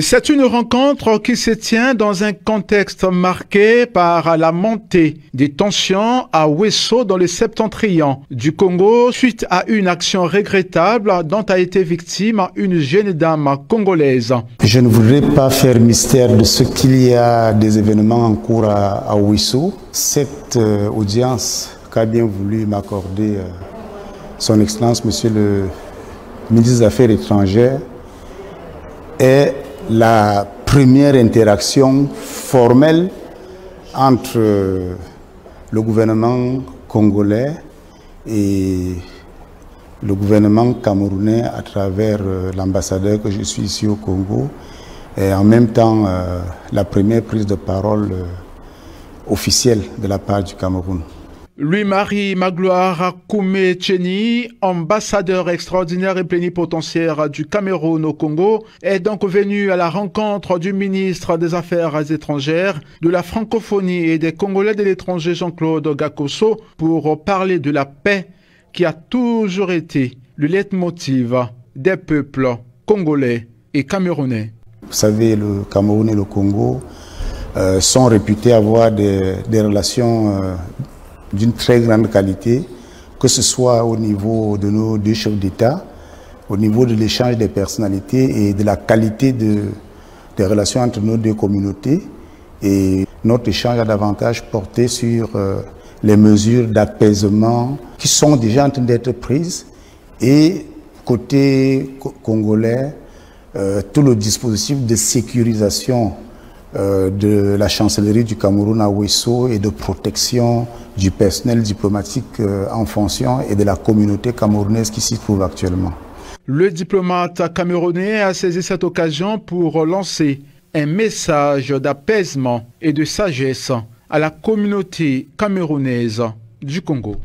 C'est une rencontre qui se tient dans un contexte marqué par la montée des tensions à Wesso dans le septentrion du Congo suite à une action regrettable dont a été victime une jeune dame congolaise. Je ne voudrais pas faire mystère de ce qu'il y a des événements en cours à, à Cette euh, audience qu'a bien voulu m'accorder euh, son Excellence, Monsieur le ministre des Affaires étrangères, est la première interaction formelle entre le gouvernement congolais et le gouvernement camerounais à travers euh, l'ambassadeur que je suis ici au Congo et en même temps euh, la première prise de parole euh, officielle de la part du Cameroun. Louis-Marie Magloire Koumé Tcheni, ambassadeur extraordinaire et plénipotentiaire du Cameroun au Congo, est donc venu à la rencontre du ministre des Affaires étrangères, de la francophonie et des Congolais de l'étranger Jean-Claude Gakoso pour parler de la paix qui a toujours été le leitmotiv des peuples congolais et camerounais. Vous savez, le Cameroun et le Congo euh, sont réputés avoir des, relations euh, d'une très grande qualité, que ce soit au niveau de nos deux chefs d'État, au niveau de l'échange des personnalités et de la qualité de, des relations entre nos deux communautés. Et notre échange a davantage porté sur euh, les mesures d'apaisement qui sont déjà en train d'être prises et côté congolais, euh, tout le dispositif de sécurisation euh, de la chancellerie du Cameroun à Ouesso et de protection du personnel diplomatique euh, en fonction et de la communauté camerounaise qui s'y trouve actuellement. Le diplomate camerounais a saisi cette occasion pour lancer un message d'apaisement et de sagesse à la communauté camerounaise du Congo.